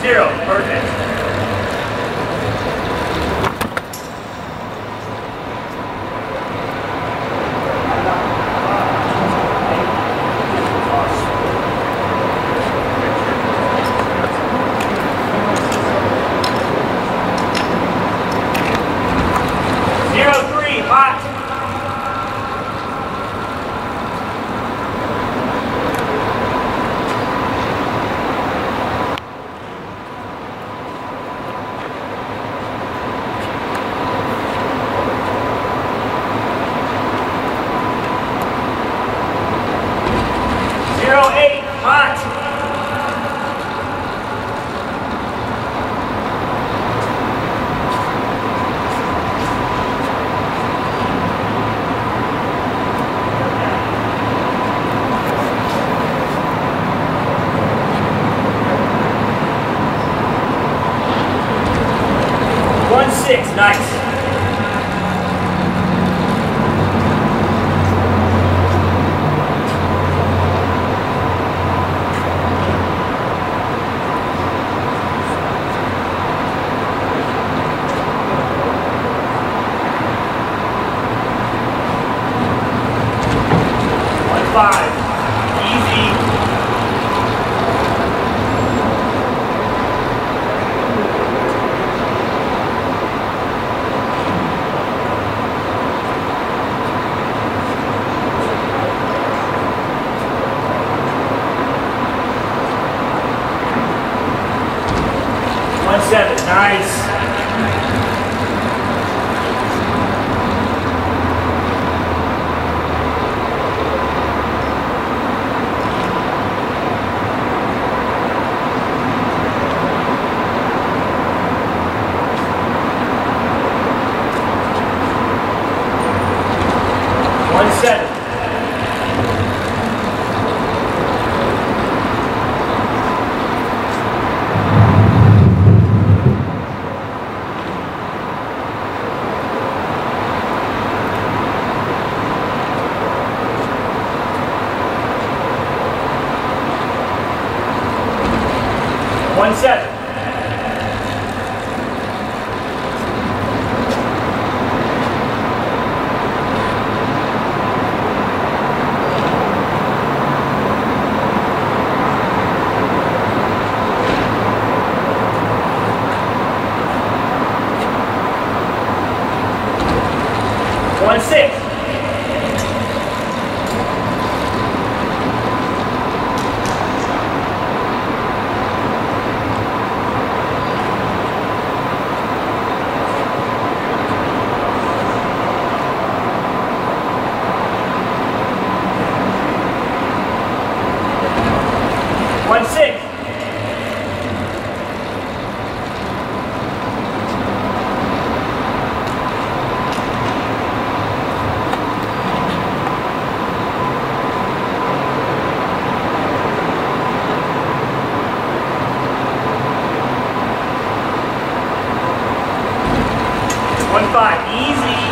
zero. Perfect. Zero three, hot. Zero eight, hot. One six, nice. One five, easy. One seven, nice. 45. Easy.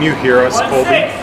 Can you hear us, One, Colby? six. Colby,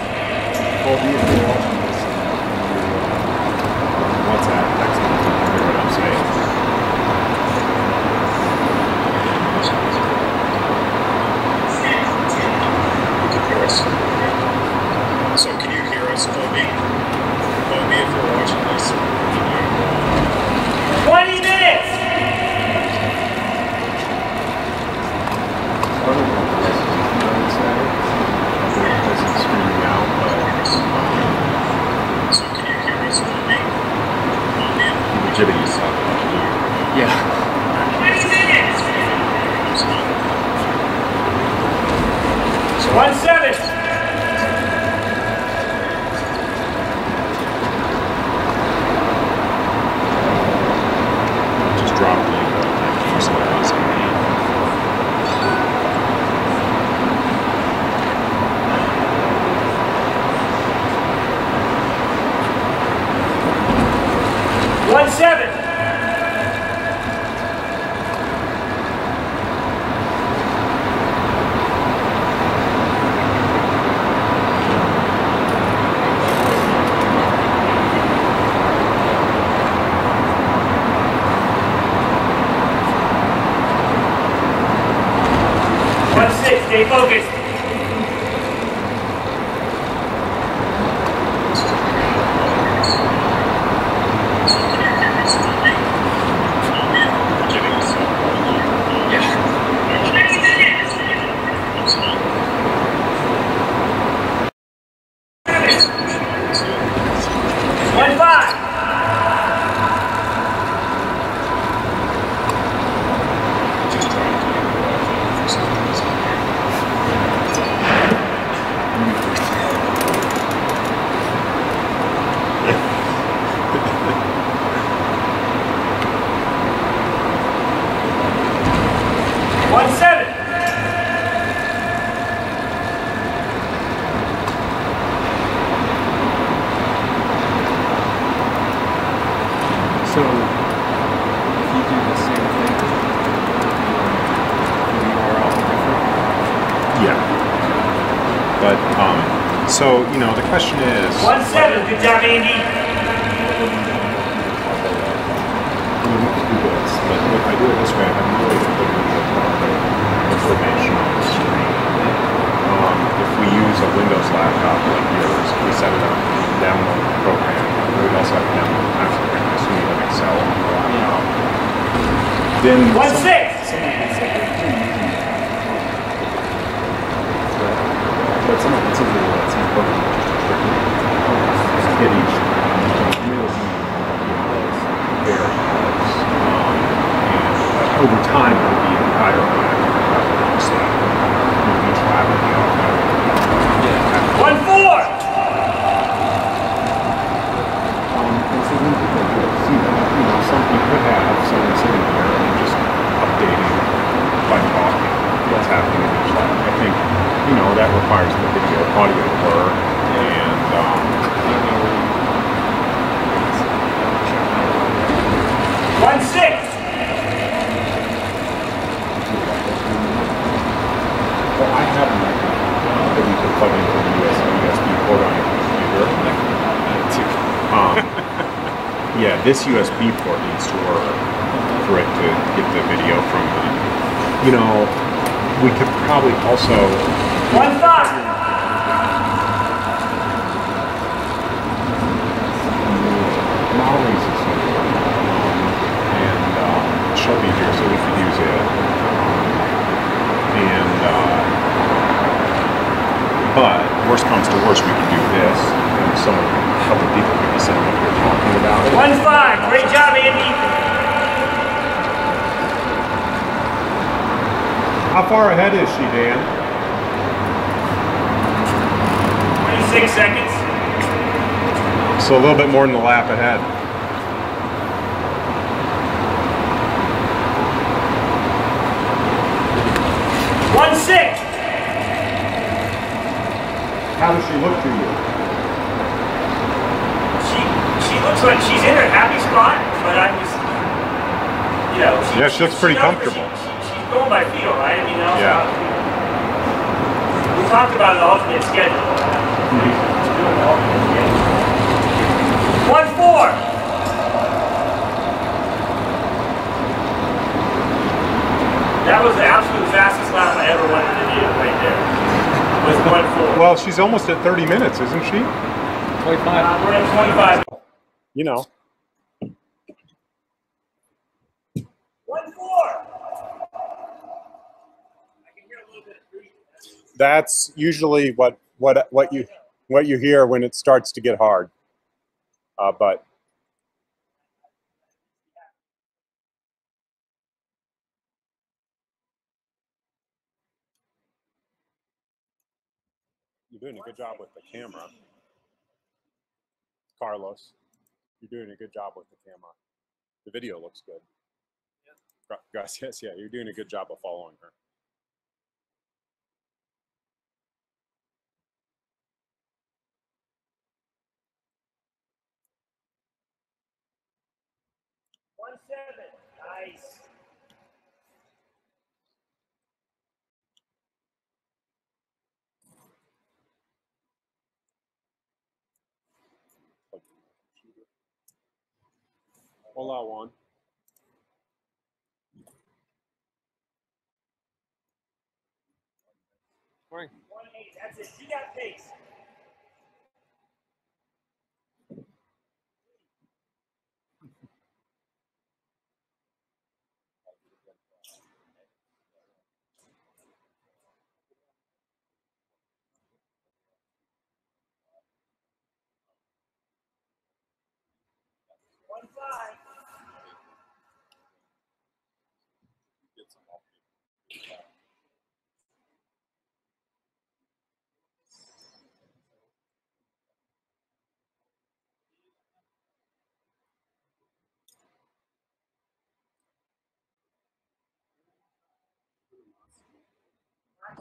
question this USB So a little bit more than the lap ahead. One six. How does she look to you? She she looks like she's in her happy spot, but I'm just you know. She, yeah, she looks pretty she comfortable. She, she's going by feel, right? I mean, yeah. We talked about it often in schedule. Mm -hmm. That was the absolute fastest lap I ever went in the India right there. It was one four. Well, she's almost at 30 minutes, isn't she? 25. Uh, we're at 25. You know. One four. That's usually what what what you what you hear when it starts to get hard. Uh, but doing a good job with the camera. Carlos, you're doing a good job with the camera. The video looks good. Yeah. Gracias. Yeah, you're doing a good job of following her. One seven. Nice. Hola, Juan. Morning. One eight. That's it. You got pace. One five. Get some help. Black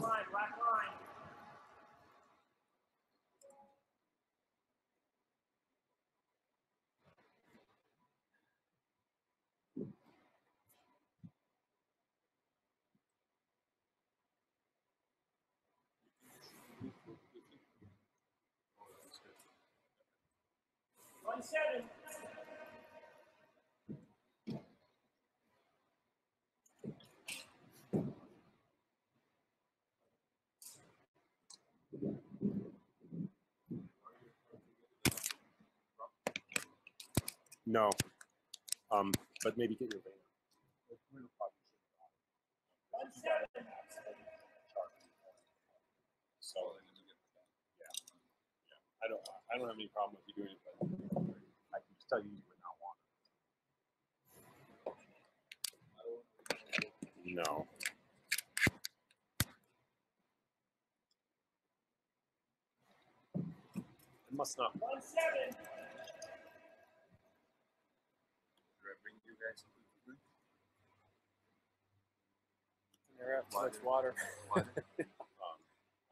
line. Black line. One seven. No. Um, but maybe get your van. One seven. So, yeah. Yeah. I don't, I don't have any problem with you doing it, but I can just tell you you would not want it. No. It must not. One seven. Did I bring you guys some food? They're at much water. Um,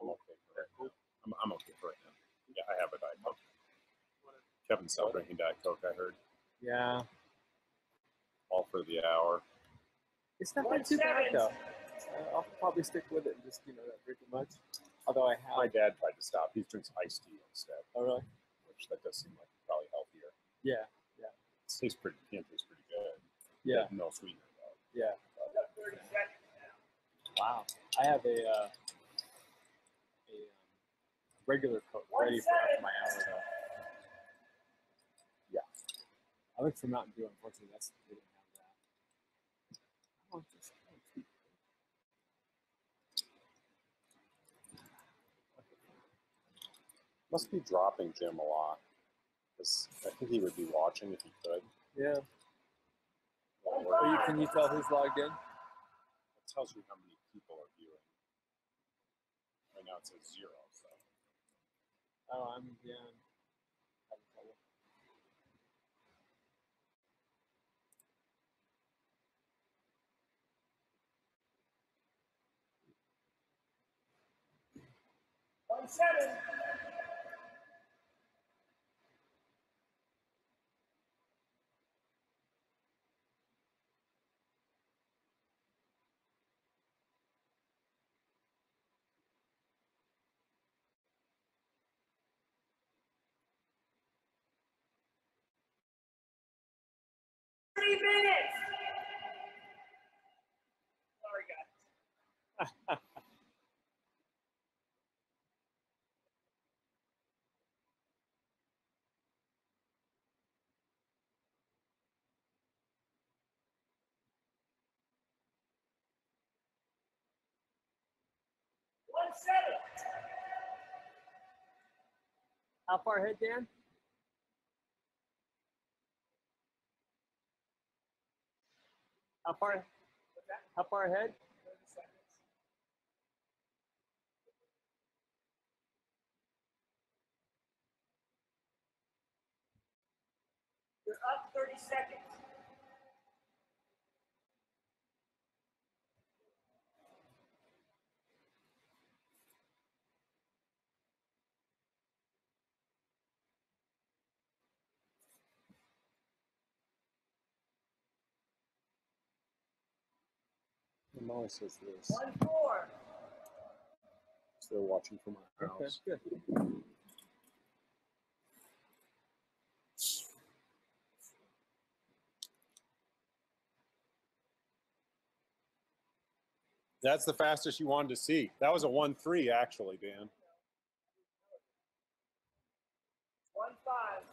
I'm okay for it. I'm, I'm okay for it now. Yeah, I have a Diet Coke. Kevin's still drinking Diet Coke, I heard. Yeah. All for the hour. It's not been too bad though. Uh, I'll probably stick with it and just, you know, not drink it much. Although I have. My dad tried to stop. He drinks iced tea instead, Oh, really? which that does seem like probably healthier. Yeah. It tastes pretty, can taste pretty good. Yeah. No sweetener though. Yeah. We got thirty seconds now. Wow. I have a, uh, regular Coke ready for after my hour though. Yeah. I looked for Mountain Dew. Unfortunately, that's they didn't have that. I want this. I want sweet. Must be dropping Jim a lot. Because I think he would be watching if he could. Yeah. While One we're- But you, can you tell who's logged in? It tells you how many people are viewing. Right now it says zero, so. Oh, I'm yeah. One seven. Three minutes. Sorry, guys. One. How far ahead, Dan? How far? How far ahead? You're up 30 seconds. And Molly says this. One four. So they're watching from our Okay, good. That's the fastest you wanted to see. That was a one three actually, Dan. One five.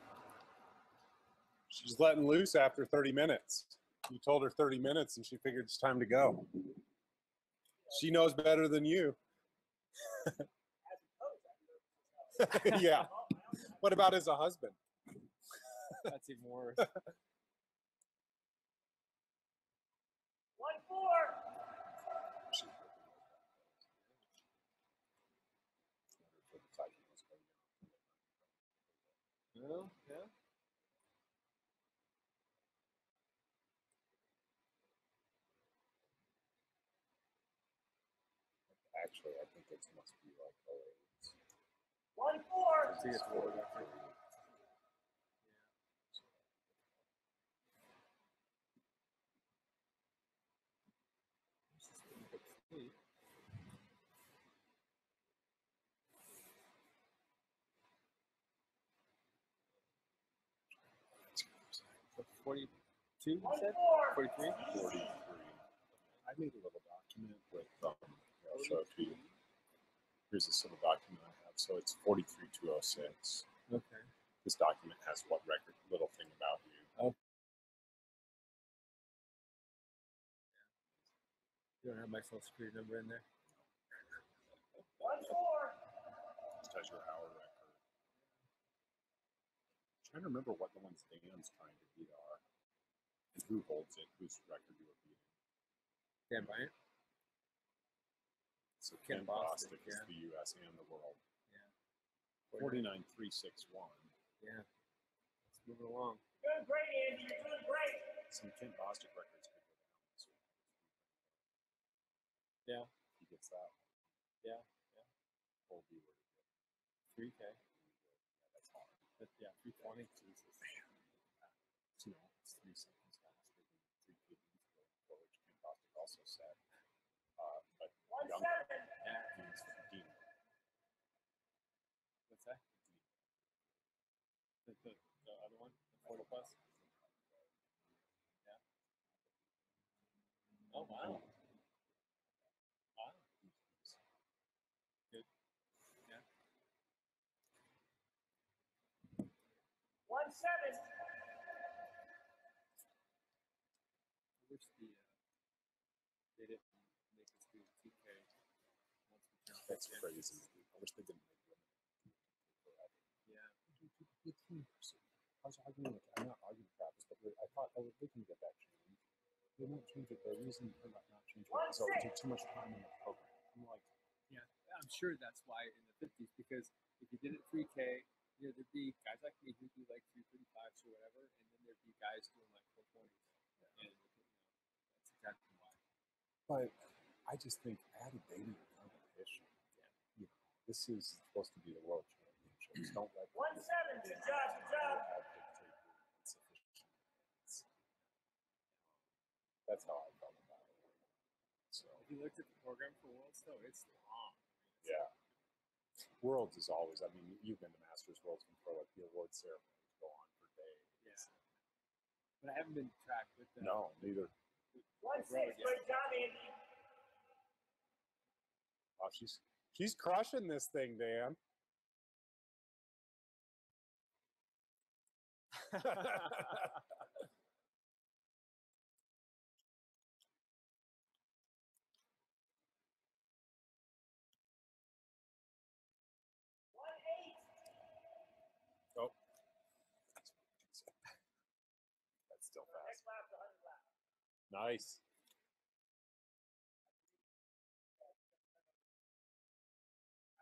She's letting loose after 30 minutes. You told her 30 minutes and she figured it's time to go. She knows better than you. As a coach, I know. yeah. What about as a husband? That's even worse. One four. No, Actually, I think it must be like oh, One four. I think it's more than three. Yeah. So 42, you One said? four. 43? 43. I made a little document with, um, I'll show it to you. Here's this little document I have. So it's 43206. Okay. This document has what record, little thing about you. Oh. You don't have my social security number in there? One four. Just has your hour record. trying to remember what the ones Dan's trying to beat are. And who holds it, whose record you were beating. Dan Bryant? So Ken Ken Bostic, Bostic is yeah. the US and the world. Yeah. 49361. Yeah. It's moving along. Doing great, Andi. You're doing great. Some Ken Bostic records could go down. So Yeah. he gets that. Yeah. Yeah. Full B word. 3K. Yeah, that's hard. But yeah, 320. Jesus. So, you know, it's three seconds faster than three kids, which Ken Bostic also said. Young. Yeah. Dean's Dean. What's that? The, the, the other one? The 40 plus? Yeah. Oh, wow. Wow. Good. Yeah. One seven. I wish the, uh, they didn't make us do 2K once we count That's that crazy. I wish they didn't make women. Yeah. I was arguing with, I'm not arguing with Travis, but I thought, oh, they can get that changed. They won't change it. The reason they're not not changing it is it'll take too much time in the program. I'm like, Yeah, I'm sure that's why in the 50s, because if you did it 3K, you know, there'd be guys like me who do like 335s or whatever, and then there'd be guys doing like 420s. And, you know, that's exactly why. but I just think add a daily competition. Yeah. You know, this is supposed to be the world championships. Don't let One seven. Good job. Good job. dictate your. That's how I felt about it. So If you looked at the program for Worlds, though, it's long. yeah. Worlds is always. I mean, you've been to Masters Worlds before. Like the award ceremonies go on for days. Yeah. But I haven't been tracked with them. No, neither. One six. Job, Andi. Oh, she's she's crushing this thing, Dan. Oh, that's still fast. Nice.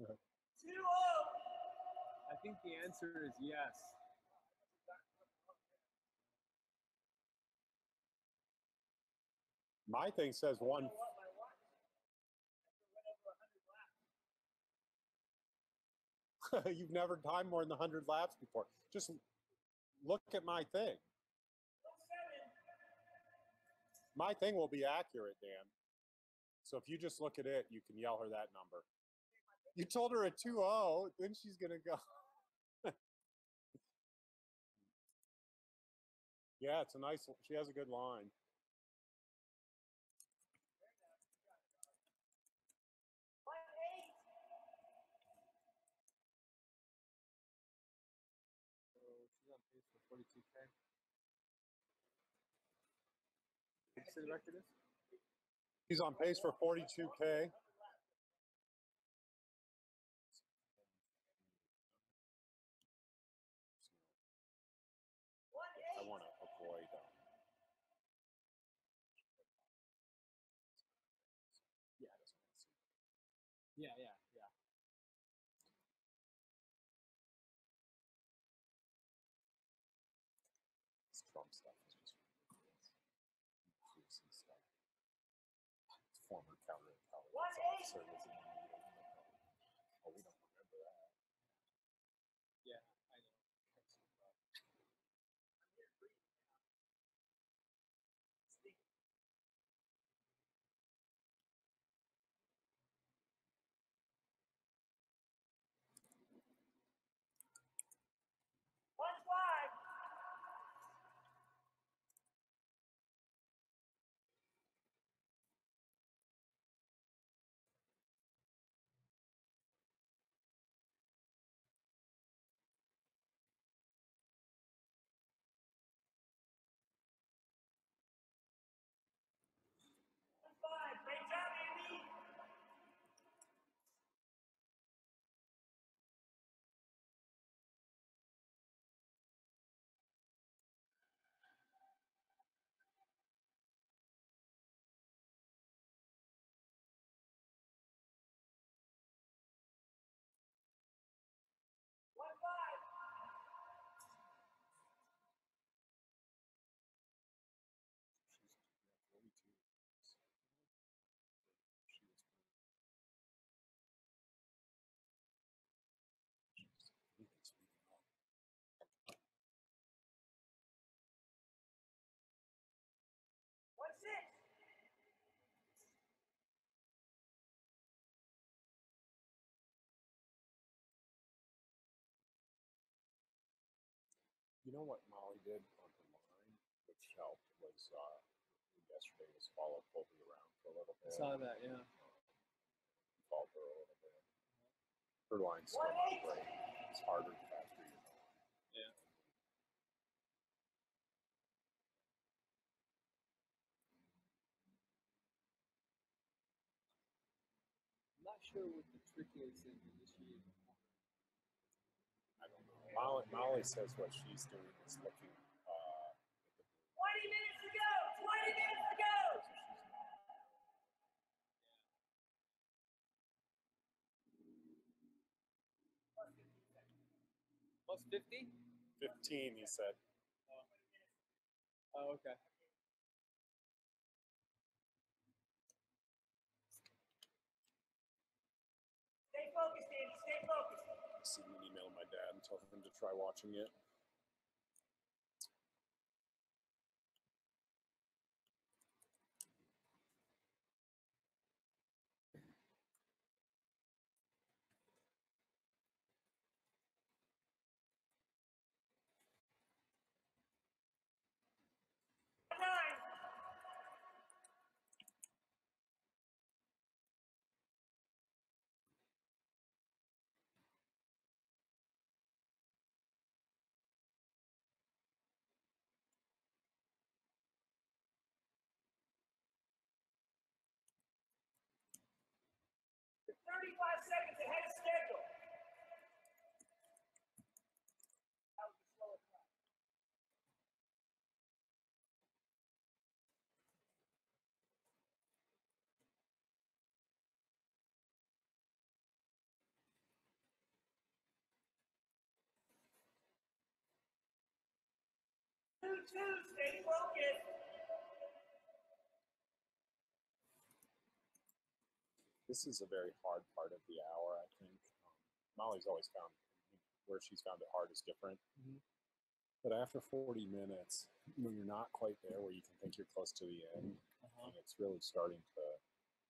Two oh. I think the answer is yes. My thing says one. You know what, my watch went over 100 laps. You've never timed more than 100 laps before. Just look at my thing. Seven. My thing will be accurate, Dan. So if you just look at it, you can yell her that number. You told her a 2-0, then she's going to go. yeah, it's a nice she has a good line. One eight. So she's on pace for 42k. What did you say the record is? He's on pace for 42k. One I eight. want to avoid um, Yeah, it doesn't want to see. Yeah, yeah, yeah. This Trump stuff is just ridiculous. Proofs and stuff. Former counterintelligence One eight. officer was in the meeting. Oh, we don't remember that. Yeah, I know. One five. One five. Great job, Andi. One five. She's yeah, 42. She was She's really speaking up. One six. You know what Molly did on her line, which helped, was uh, yesterday was follow Colby around for a little I bit. saw that, yeah. Followed her a little bit. Her line's still not great. It's harder the faster you go. Yeah. I'm not sure what the trick is in initiating. I don't know. Molly, Molly says what she's doing is looking. Uh, at the blue Twenty minutes to go. Twenty minutes to go. Plus 50? 15, he said. Oh, okay. Stay focused, Andi. Stay focused. I sent an email told him to try watching it. Two, stay focused. This is a very hard part of the hour, I think. Um, Molly's always found where she's found it hard is different. Mhm. But after 40 minutes, when you're not quite there where you can think you're close to the end, Uh-huh. and it's really starting to.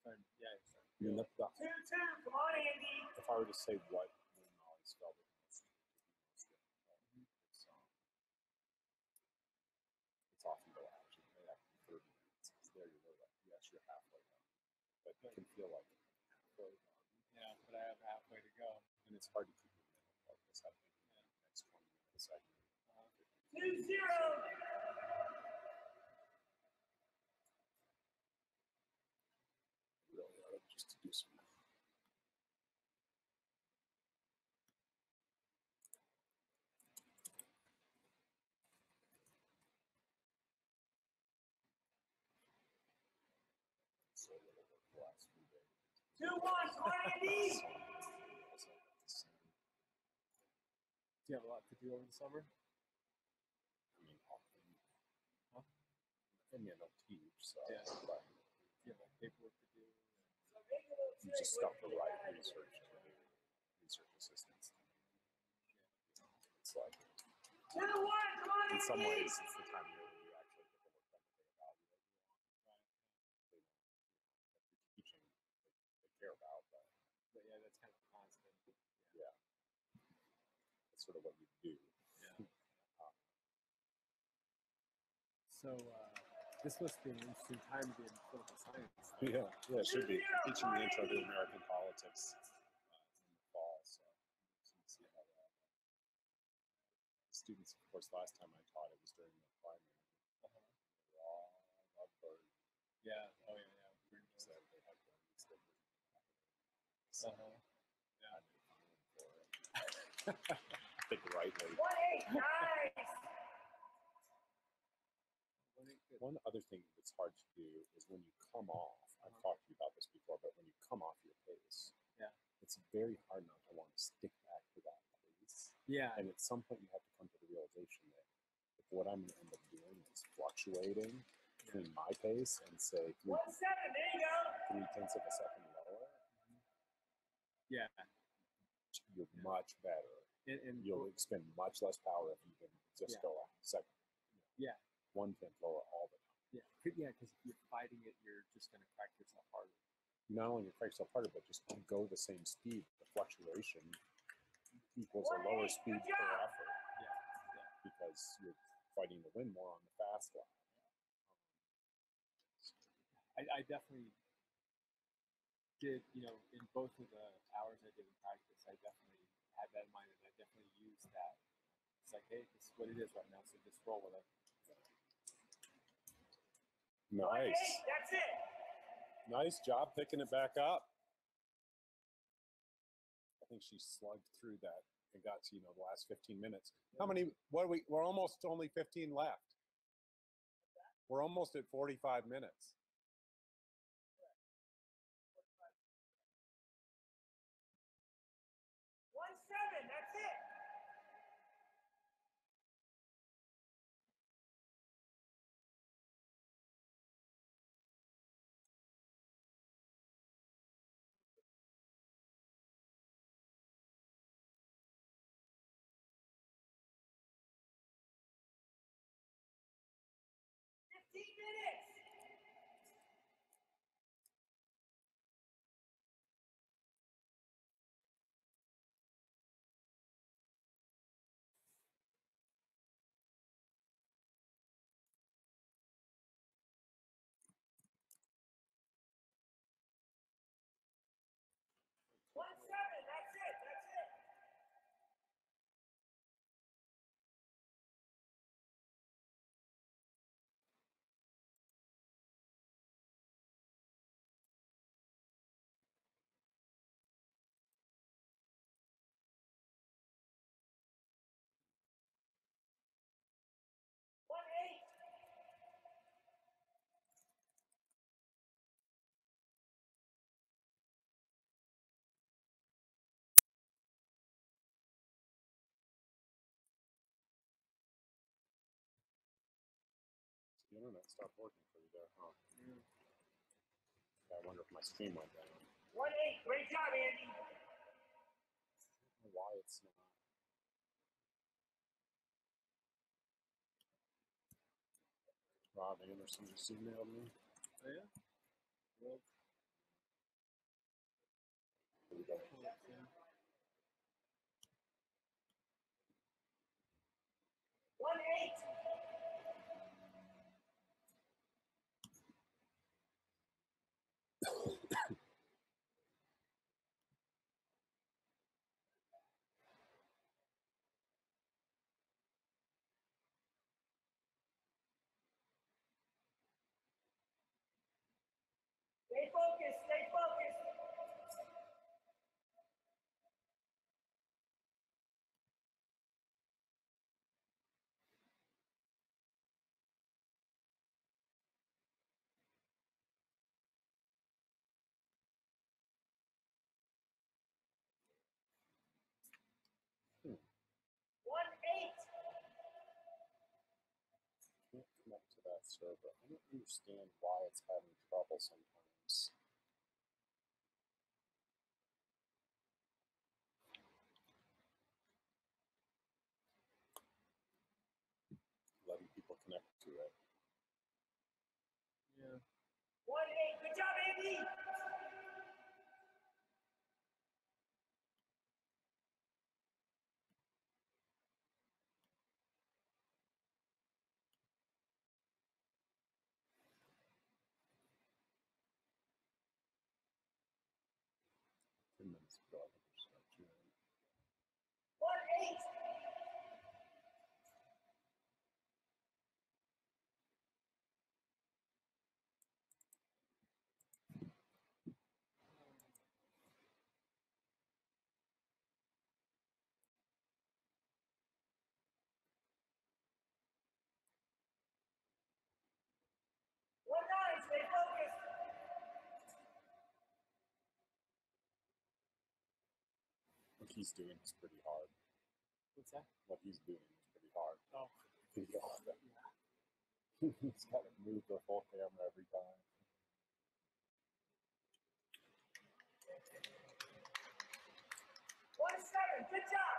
Starting- yeah, it's starting I mean, the, the, Two, two, come on, Andi. if I were to say what Molly's felt it most, it would be most difficult. It's, um, it's often the last, you know, after 30 minutes, it's there, you're like, yes, you're halfway done. But it can feel like halfway. Yeah, but I have halfway to go. And it's hard to keep your mental focus. I think in the next 20 minutes, I can. Uh, Two, zero. really ought just to do some. So have to send. do you have a lot to do over the summer? I mean, often. Huh? I mean, I don't teach, so Yeah. but Do you have like paperwork to do? So make a little you just trick stuff to with research to do, research assistants. Yeah. You know, It's like, Two, one, come on, in some ways, it's the time of year when you actually get the work done that they evaluate you on. Right. They don't, you know, if you're teaching, they, they care about, but But yeah, that's kind of constant. Yeah. yeah, it's sort of what you do. Yeah. Um, So uh, this must be an interesting time to be in political science. Yeah, yeah, it should be teaching the intro to American politics uh, in the fall. So we'll see how that. Students, of course, last time I taught it was during the primary. Uh-huh. They were all love bird. Yeah. Oh yeah, yeah. Weird. So they had birds that so Uh-huh. I made fun of them for it. I think rightly. One, eight, nice. Well, I think that- One other thing that's hard to do is when you come off. I've uh-huh. talked to you about this before, but when you come off your pace, Yeah. it's very hard not to want to stick back to that pace. Yeah. And at some point, you have to come to the realization that if what I'm going to end up doing is fluctuating between my pace and say three, One, seven, there you go. three tenths of a second lower, mm-hmm. Yeah. you're much better. And, and You'll expend much less power if you can just Yeah. go a second, yeah. One tenth lower all the time. Yeah. Could- Yeah. Because if you're fighting it, you're just going to crack yourself harder. Not only your crank yourself harder, but just go the same speed. The fluctuation equals a lower speed per effort Yeah. Yeah. because you're fighting the wind more on the fast lap. Um, I, I definitely did, you know, in both of the hours I did in practice, I definitely had that in mind and I definitely used that. It's like, hey, this is what it is right now, so just roll with it. Nice. that's it. Nice job picking it back up. I think she slugged through that and got to, you know, the last 15 minutes. How many, what are we, we're almost only 15 left. We're almost at 45 minutes. Internet stopped working for you there, huh? Yeah. Yeah, I wonder if my stream went down. One eight. Great job, Andi. I don't know why it's not. Rob Anderson just emailed me. Oh, yeah? Well, Here we go. pull yeah. One eight. To that server. I don't understand why it's having trouble sometimes. Letting people connect to it. Yeah. One eight. Good job, Andi. Ten minutes ago, I think we started cheering. One eight. One nine. Stay focused. What he's doing is pretty hard. What's that? What he's doing is pretty hard. Oh, Video of yeah. he's got to move the whole camera every time. One seven. Good job.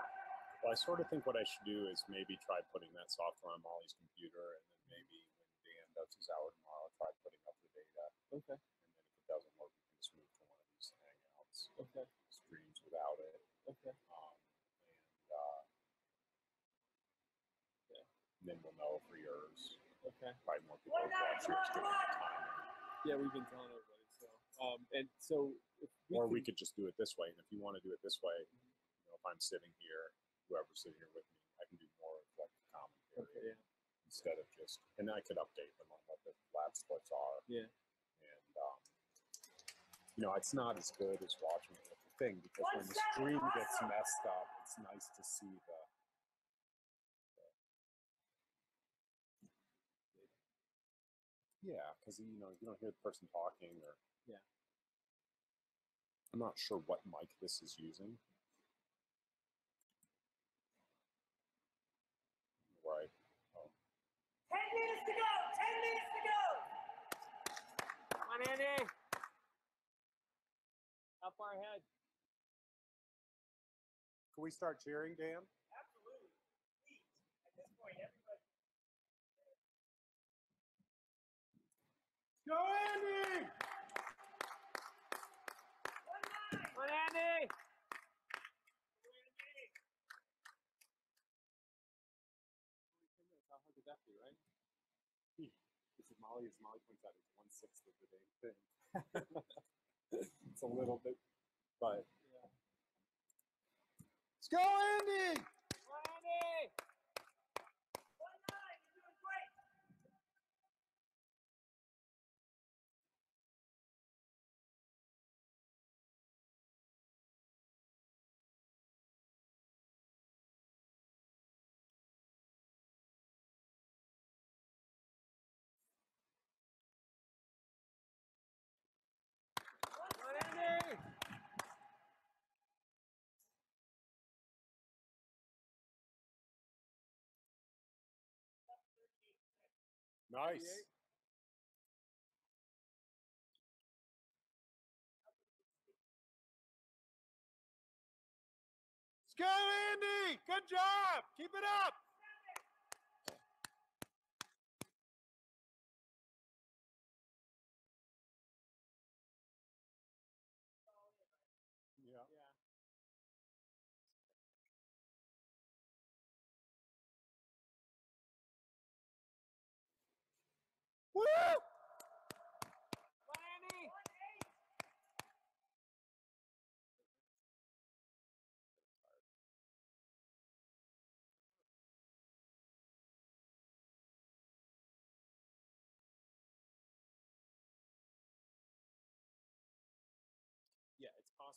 Well, I sort of think what I should do is maybe try putting that software on Molly's computer, and then maybe when Dan does his hour tomorrow, try putting up the data. Okay. And then if it doesn't work, we can just move to one of these hangouts, Okay. streams without it. Okay. Um, and uh, Yeah. then we'll know for yours. Okay. Probably more people One will nine, watch come yours on, given come the timing. Yeah, we've been telling everybody. So, um, and so if we Or could, we could just do it this way. And if you want to do it this way, you know, if I'm sitting here, whoever's sitting here with me, I can do more of like the commentary Okay. Yeah. instead of just, and I could update them on what the lab splits are. Yeah. And, um, you know, it's not as good as watching it thing because when the One stream second, gets messed up, it's nice to see the. the- Yeah, because you know you don't hear the person talking or. Yeah. I'm not sure what mic this is using. Right. Oh, Ten minutes to go. Ten minutes to go. Come on, Andi. How far ahead? Can we start cheering, Dan? Absolutely. Please. At this point, everybody. Go, Andi! One nine. Come on, Andi. Only 10 minutes. How hard could that be, right? Because Molly, as Molly points out, is one sixth of the damn thing. it's a little bit, but Yeah. let's go, Andi! Nice. Let's go, Andi. Good job. Keep it up.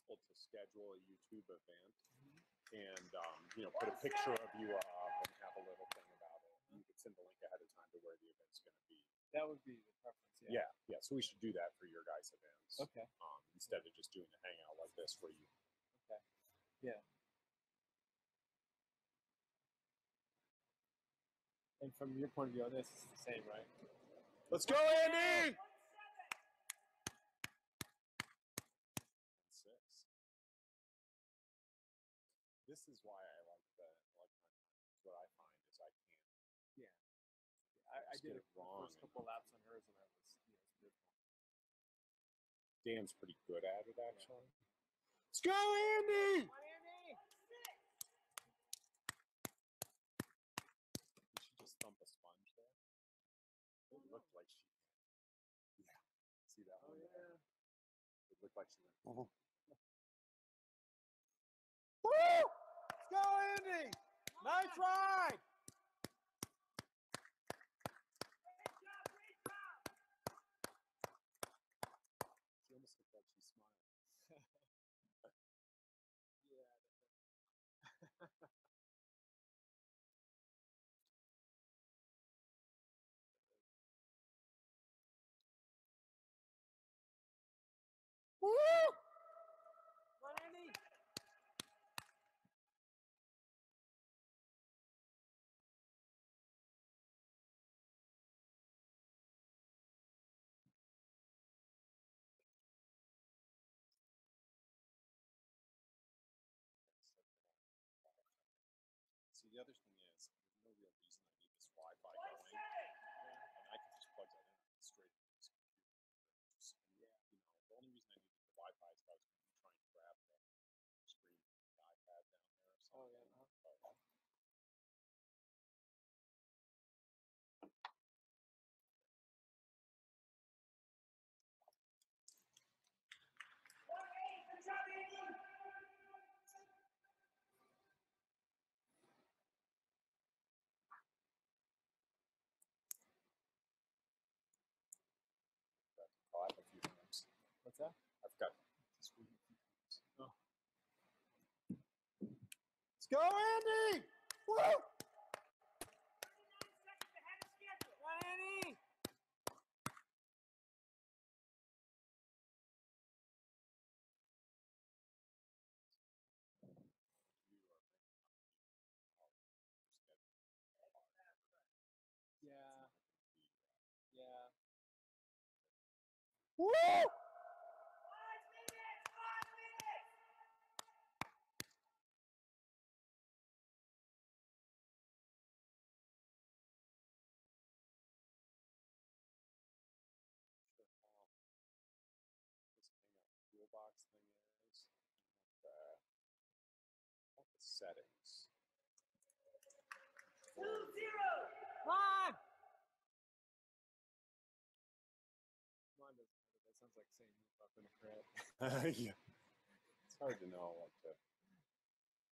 Possible to schedule a YouTube event and um, you know put a picture of you up and have a little thing about it. You could send the link ahead of time to where the event's going to be. That would be the preference. Yeah. yeah, So we should do that for your guys' events Okay. um, instead of just doing a hangout like this where you. Okay. Yeah. And from your point of view, this is the same, right? Let's go, Andi! Six. This is why I like the electronic times. What I find is I can't. Yeah. I, I Just did get it it the wrong first and- couple laps on hers, and I was, you know, it's beautiful. Dan's pretty good at it, actually. Let's go, Andi! Did she just thump a sponge there? It looked like she. Yeah. See that Oh one? there? yeah. It looked like she went. Uh-huh. Woo! Let's go, Andi! Nice ride! The other thing is, there's no real reason I need this Wi-Fi going, and I can just plug that in straight into this computer. Just, and, Yeah. You know, the only reason I needed the Wi-Fi is if I was going to be trying to grab the screen of the iPad down there or Oh, something. yeah, uh-huh. But, but I'll have a few times. What's that? I've times. Oh. Let's go, Andi! Woo! Yeah. Yeah. Woo! Settings. Come on. Come on, doesn't matter. That sounds like saying move up in a crowd. yeah. It's hard to know what to.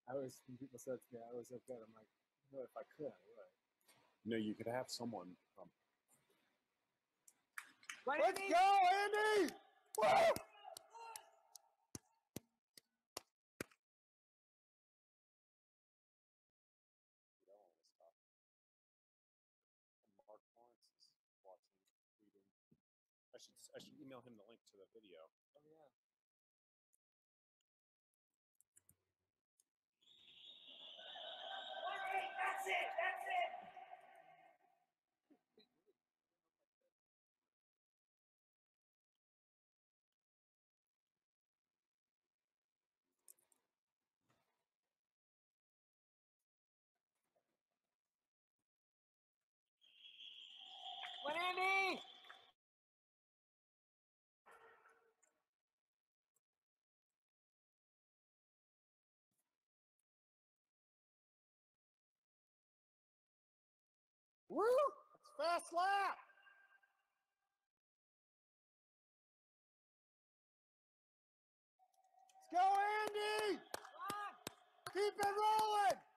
I always, when people said to me, I always look at it, I'm like, no, if I could, I would. No, you could have someone. Come on, Let's Andi. go, Andi! Woo! That one was tough. And Mark Lawrence is watching, tweeting. I should email him the link to the video. Oh, yeah. That's it. That's it. Woo! It's fast lap. Let's go, Andi! Keep it rolling!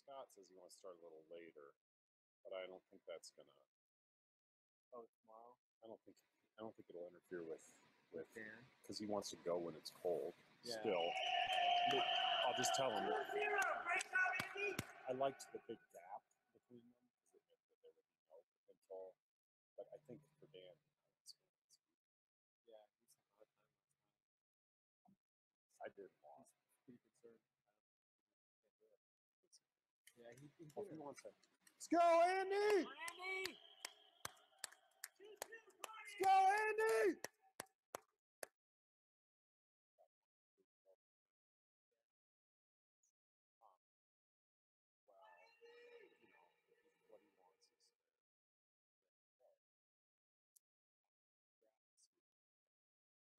Scott says he wants to start a little later, but I don't think that's gonna. Oh, tomorrow. I don't think. I don't think it'll interfere with with Dan. because he wants to go when it's cold. Yeah. Still, But I'll just tell him. that Zero. Great job, Andi. I liked the big gap between them because it meant that there would be no control. But I think for Dan, it's, it's, Yeah, he's had a hard time last time. I did a lot. He's pretty concerned. I don't think he can do it. Yeah, he, he Well, did if he it. wants to. Let's go, Andi! Andi. Two, come Let's go, Andi! Well, you know, what he wants is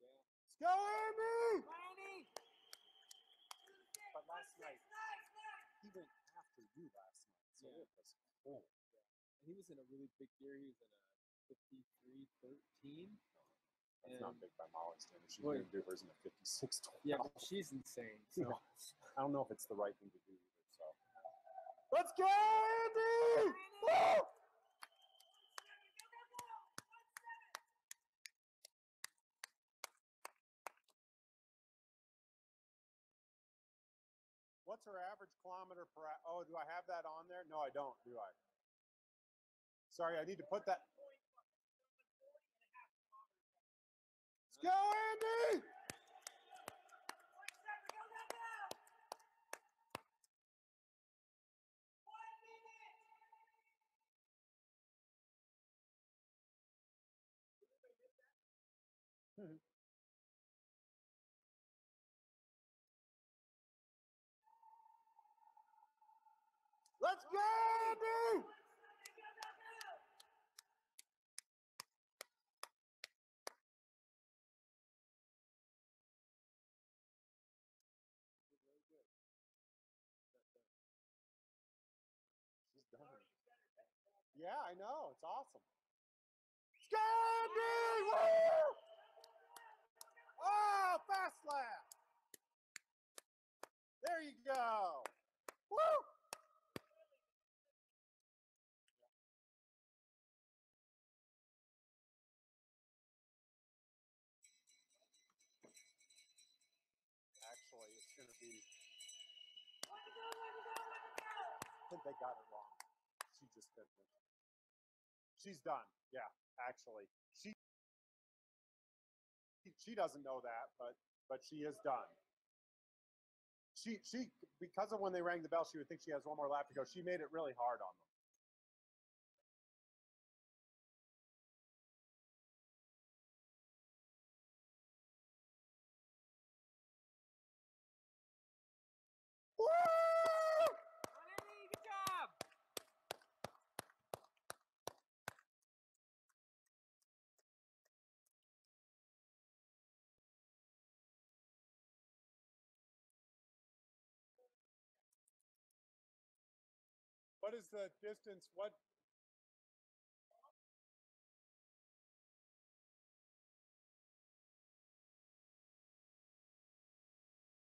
Yeah. Let's go, Andi! Andi. But last night, he went you last night, so Yeah. it was cool. And he was in a really big gear. He was in a 53 13. That's not And- big by Molly's standards. She's going to do hers in a 56 12. Yeah, but she's insane. So Yeah. I don't know if it's the right thing to do either, so. Let's go, Andi! What's her average kilometer per hour? Oh, do I have that on there? No, I don't, do I? Sorry, I need to put that. Let's go, Andi! Let's go, done. Yeah, I know. It's awesome. Let's! Woo! Oh, fast lap. There you go. Woo! They got it wrong. She just finished. She's done. Yeah, actually, she she doesn't know that, but but she is done. She she because of when they rang the bell, she would think she has one more lap to go. She made it really hard on them. What is the distance? What